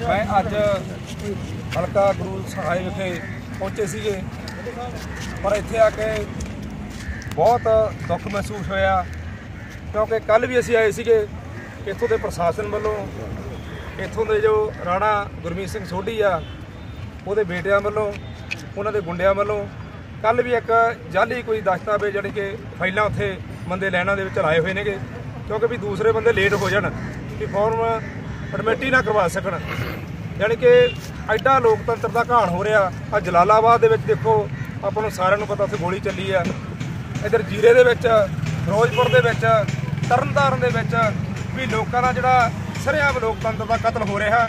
ਮੈਂ ਅੱਜ ਹਲਕਾ ਗੁਰੂ ਸਹਾਇ ਵਿਖੇ ਪਹੁੰਚੇ ਸੀਗੇ। ਪਰ ਇੱਥੇ ਆ ਕੇ ਬਹੁਤ ਦੁੱਖ ਮਹਿਸੂਸ ਹੋਇਆ, ਕਿਉਂਕਿ ਕੱਲ ਵੀ ਅਸੀਂ ਆਏ ਸੀਗੇ ਇੱਥੋਂ ਦੇ ਪ੍ਰਸ਼ਾਸਨ ਵੱਲੋਂ। ਇੱਥੋਂ ਦੇ ਜੋ ਰਾਣਾ ਗੁਰਮੀਤ ਸਿੰਘ ਸੋਢੀ ਆ, ਉਹਦੇ ਬੇਟਿਆਂ ਵੱਲੋਂ, ਉਹਨਾਂ ਦੇ ਗੁੰਡਿਆਂ ਵੱਲੋਂ ਕੱਲ ਵੀ ਇੱਕ ਜਾਲੀ ਕੋਈ ਦਸਤਾਵੇਜ਼ ਜਿਹੜੀ ਕਿ ਫਾਈਲਾਂ ਉੱਥੇ ਬੰਦੇ ਲੈਣਾ ਦੇ ਵਿੱਚ ਲਾਏ ਹੋਏ ਨੇਗੇ, ਕਿਉਂਕਿ ਵੀ ਦੂਸਰੇ ਬੰਦੇ ਲੇਟ ਹੋ ਜਾਣ, ਕਿ ਫਾਰਮ ਐਡਮਿਟੀ ਨਾ ਕਰਵਾ ਸਕਣ। ਯਾਨੀ ਕਿ ਐਡਾ ਲੋਕਤੰਤਰ ਦਾ ਘਾਣ ਹੋ ਰਿਹਾ। ਆ ਜਲਾਲਾਬਾਦ ਦੇ ਵਿੱਚ ਦੇਖੋ, ਆਪਾਂ ਨੂੰ ਸਾਰਿਆਂ ਨੂੰ ਪਤਾ ਉੱਥੇ ਗੋਲੀ ਚੱਲੀ ਆ। ਇਧਰ ਜੀਰੇ ਦੇ ਵਿੱਚ, ਫਿਰੋਜ਼ਪੁਰ ਦੇ ਵਿੱਚ, ਤਰਨਤਾਰਨ ਦੇ ਵਿੱਚ ਵੀ ਲੋਕਾਂ ਦਾ ਜਿਹੜਾ ਸਰਿਆਮ ਲੋਕਤੰਤਰ ਦਾ ਕਤਲ ਹੋ ਰਿਹਾ।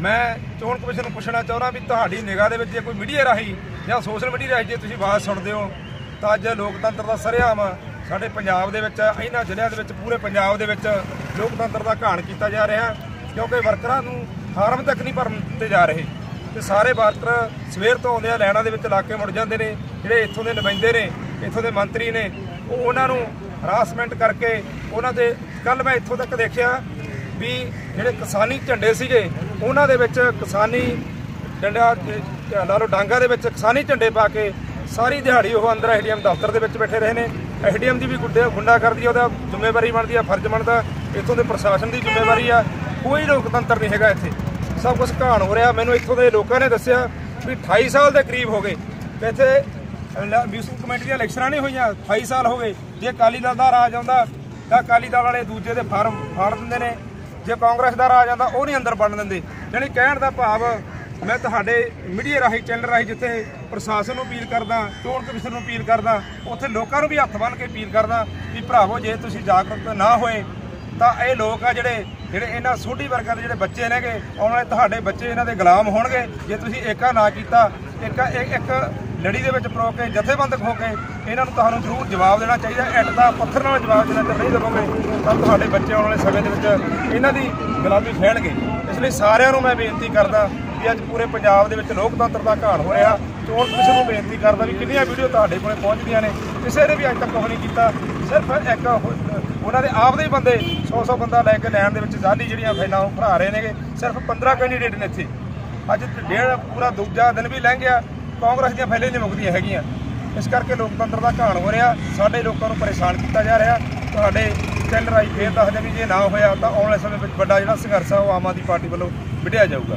ਮੈਂ ਚੋਣ ਕਮਿਸ਼ਨ ਨੂੰ ਪੁੱਛਣਾ ਚਾਹੁੰਦਾ ਵੀ ਤੁਹਾਡੀ ਨਿਗਾਹ ਦੇ ਵਿੱਚ ਜੇ ਕੋਈ ਮੀਡੀਆ ਰਾਹੀਂ ਜਾਂ ਸੋਸ਼ਲ ਮੀਡੀਆ ਰਾਹੀਂ ਜੇ ਤੁਸੀਂ ਆਵਾਜ਼ ਸੁਣਦੇ ਹੋ, ਤਾਂ ਅੱਜ ਲੋਕਤੰਤਰ ਦਾ ਸਰੇਆਮ ਸਾਡੇ ਪੰਜਾਬ ਦੇ ਵਿੱਚ, ਇਹਨਾਂ ਜ਼ਿਲ੍ਹਿਆਂ ਦੇ ਵਿੱਚ, ਪੂਰੇ ਪੰਜਾਬ ਦੇ ਵਿੱਚ ਲੋਕਤੰਤਰ ਦਾ ਘਾਣ ਕੀਤਾ ਜਾ ਰਿਹਾ। ਕਿਉਂਕਿ ਵਰਕਰਾਂ ਨੂੰ ਫਾਰਮ ਤੱਕ ਨਹੀਂ ਭਰਨ ਦਿੱਤੇ ਜਾ ਰਹੇ। ਤੇ ਸਾਰੇ ਵਰਕਰ ਸਵੇਰ ਤੋਂ ਆਉਂਦੇ ਆ ਲੈਣਾ ਦੇ ਵਿੱਚ ਲਾ ਕੇ ਮੁੜ ਜਾਂਦੇ ਨੇ, ਜਿਹੜੇ ਇੱਥੋਂ ਦੇ ਨੁਮਾਇੰਦੇ ਨੇ, ਇੱਥੋਂ ਦੇ ਮੰਤਰੀ ਨੇ, ਉਹ ਉਹਨਾਂ ਨੂੰ ਹਰਾਸਮੈਂਟ ਕਰਕੇ ਉਹਨਾਂ ਦੇ ਕੱਲ ਮੈਂ ਇੱਥੋਂ ਤੱਕ ਦੇਖਿਆ ਵੀ ਜਿਹੜੇ ਕਿਸਾਨੀ ਝੰਡੇ ਸੀਗੇ, ਉਹਨਾਂ ਦੇ ਵਿੱਚ ਕਿਸਾਨੀ ਡੰਡਾ ਲਾ ਲਓ ਡਾਂਗਾ ਦੇ ਵਿੱਚ ਕਿਸਾਨੀ ਝੰਡੇ ਪਾ ਕੇ ਸਾਰੀ ਦਿਹਾੜੀ ਉਹ ਅੰਦਰ ਐਸਡੀਐਮ ਦਫ਼ਤਰ ਦੇ ਵਿੱਚ ਬੈਠੇ ਰਹੇ ਨੇ। ਐਸਡੀਐਮ ਦੀ ਵੀ ਗੁੱਡੇ ਗੁੰਡਾ ਕਰਦੀ ਉਹਦਾ ਜ਼ਿੰਮੇਵਾਰੀ ਬਣਦੀ ਆ, ਫਰਜ਼ ਬਣਦਾ, ਇੱਥੋਂ ਦੇ ਪ੍ਰਸ਼ਾਸਨ ਦੀ ਜ਼ਿੰਮੇਵਾਰੀ ਆ। ਕੋਈ ਲੋਕਤੰਤਰ ਨਹੀਂ ਹੈਗਾ ਇੱਥੇ। ਸਭ ਕੁਝ ਘਾਣ ਹੋ ਰਿਹਾ। ਮੈਨੂੰ ਇੱਥੋਂ ਦੇ ਲੋਕਾਂ ਨੇ ਦੱਸਿਆ ਵੀ 28 ਸਾਲ ਦੇ ਕਰੀਬ ਹੋ ਗਏ। ਇੱਥੇ ਮਿਊਨਿਸਪਲ ਕਮੇਟੀ ਦੀਆਂ ਇਲੈਕਸ਼ਨਾਂ ਨਹੀਂ ਹੋਈਆਂ। 28 ਸਾਲ ਹੋ ਗਏ। ਜੇ ਅਕਾਲੀ ਦਲ ਦਾ ਰਾਜ ਆਉਂਦਾ, ਤਾਂ ਅਕਾਲੀ ਦਲ ਵਾਲੇ ਦੂਜੇ ਦੇ ਫਾਰਮ ਫਾੜ ਦਿੰਦੇ ਨੇ। ਜੇ ਕਾਂਗਰਸ ਦਾ ਰਾਜ ਆਉਂਦਾ, ਉਹ ਨਹੀਂ ਅੰਦਰ ਵੜਨ ਦਿੰਦੇ। ਯਾਨੀ ਕਹਿਣ ਦਾ ਭਾਵ, ਮੈਂ ਤੁਹਾਡੇ ਮੀਡੀਆ ਰਾਹੀਂ, ਚੈਨਲ ਰਾਹੀਂ ਜਿੱਥੇ ਪ੍ਰਸ਼ਾਸਨ ਨੂੰ ਅਪੀਲ ਕਰਦਾ, ਚੋਣ ਕਮਿਸ਼ਨ ਨੂੰ ਅਪੀਲ ਕਰਦਾ, ਉੱਥੇ ਲੋਕਾਂ ਨੂੰ ਵੀ ਹੱਥ ਬੰਨ੍ਹ ਕੇ ਅਪੀਲ ਕਰਦਾ ਵੀ ਭਰਾਵੋ, ਜੇ ਤੁਸੀਂ ਜਾਗਰੂਕ ਨਾ ਹੋਏ, ਤਾਂ ਇਹ ਲੋਕ ਆ ਜਿਹੜੇ ਜਿਹੜੇ ਇਹਨਾਂ ਸੋਢੀ ਵਰਗਾਂ ਦੇ ਜਿਹੜੇ ਬੱਚੇ ਨੇਗੇ ਆਉਣ ਵਾਲੇ ਤੁਹਾਡੇ ਬੱਚੇ ਇਹਨਾਂ ਦੇ ਗੁਲਾਮ ਹੋਣਗੇ। ਜੇ ਤੁਸੀਂ ਏਕਾ ਨਾ ਕੀਤਾ, ਇੱਕ ਇੱਕ ਇੱਕ ਲੜੀ ਦੇ ਵਿੱਚ ਪਰੋ ਕੇ ਜਥੇਬੰਦਕ ਹੋ ਕੇ ਇਹਨਾਂ ਨੂੰ ਤੁਹਾਨੂੰ ਜ਼ਰੂਰ ਜਵਾਬ ਦੇਣਾ ਚਾਹੀਦਾ। ਇੱਟ ਦਾ ਪੱਥਰ ਨਾਲ ਜਵਾਬ ਦੇਣਾ ਤੇ ਨਹੀਂ ਦੇਵੋਗੇ, ਤਾਂ ਤੁਹਾਡੇ ਬੱਚੇ ਆਉਣ ਵਾਲੇ ਸਮੇਂ ਦੇ ਵਿੱਚ ਇਹਨਾਂ ਦੀ ਗੁਲਾਮੀ ਫੈਲਣਗੇ ਇਸ ਲਈ ਸਾਰਿਆਂ ਨੂੰ ਮੈਂ ਬੇਨਤੀ ਕਰਦਾ ਵੀ ਅੱਜ ਪੂਰੇ ਪੰਜਾਬ ਦੇ ਵਿੱਚ ਲੋਕਤੰਤਰ ਦਾ ਘਾਣ ਹੋ ਰਿਹਾ। ਚੋਣ ਕਮਿਸ਼ਨ ਨੂੰ ਬੇਨਤੀ ਕਰਦਾ ਵੀ ਕਿੰਨੀਆਂ ਵੀਡੀਓ ਤੁਹਾਡੇ ਕੋਲੇ ਪਹੁੰਚਦੀਆਂ ਨੇ, ਕਿਸੇ ਨੇ ਵੀ ਅੱਜ ਤੱਕ ਉਹ ਨਹੀਂ ਕੀਤਾ। ਸਿਰਫ ਇੱਕ ਉਹ- ਉਹਨਾਂ ਦੇ ਆਪਦੇ ਹੀ ਬੰਦੇ 100-100 ਬੰਦਾ ਲੈ ਕੇ ਲੈਣ ਦੇ ਵਿੱਚ ਜਾਲੀ ਜਿਹੜੀਆਂ ਫਾਈਲਾਂ ਉਹ ਭਰਾ ਰਹੇ ਨੇਗੇ। ਸਿਰਫ 15 ਕੈਂਡੀਡੇਟ ਨੇ ਇੱਥੇ। ਅੱਜ ਡੇਢ ਪੂਰਾ ਦੂਜਾ ਦਿਨ ਵੀ ਲੰਘ ਗਿਆ। ਕਾਂਗਰਸ ਦੀਆਂ ਫਾਈਲਾਂ ਨਹੀਂ ਮੁੱਕਦੀਆਂ ਹੈਗੀਆਂ। ਇਸ ਕਰਕੇ ਲੋਕਤੰਤਰ ਦਾ ਘਾਣ ਹੋ ਰਿਹਾ। ਸਾਡੇ ਲੋਕਾਂ ਨੂੰ ਪਰੇਸ਼ਾਨ ਕੀਤਾ ਜਾ ਰਿਹਾ। ਤੁਹਾਡੇ ਚੈਨਲ ਰਾਹੀਂ ਫੇਰ ਦੱਸਦੇ ਵੀ ਜੇ ਨਾ ਹੋਇਆ ਤਾਂ ਆਉਣ ਵਾਲੇ ਸਮੇਂ ਵਿੱਚ ਵੱਡਾ ਜਿਹੜਾ ਸੰਘਰਸ਼ ਆ, ਉਹ ਆਮ ਆਦਮੀ ਪਾਰਟੀ ਵੱਲੋਂ ਵਿੱਢਿਆ ਜਾਊਗਾ।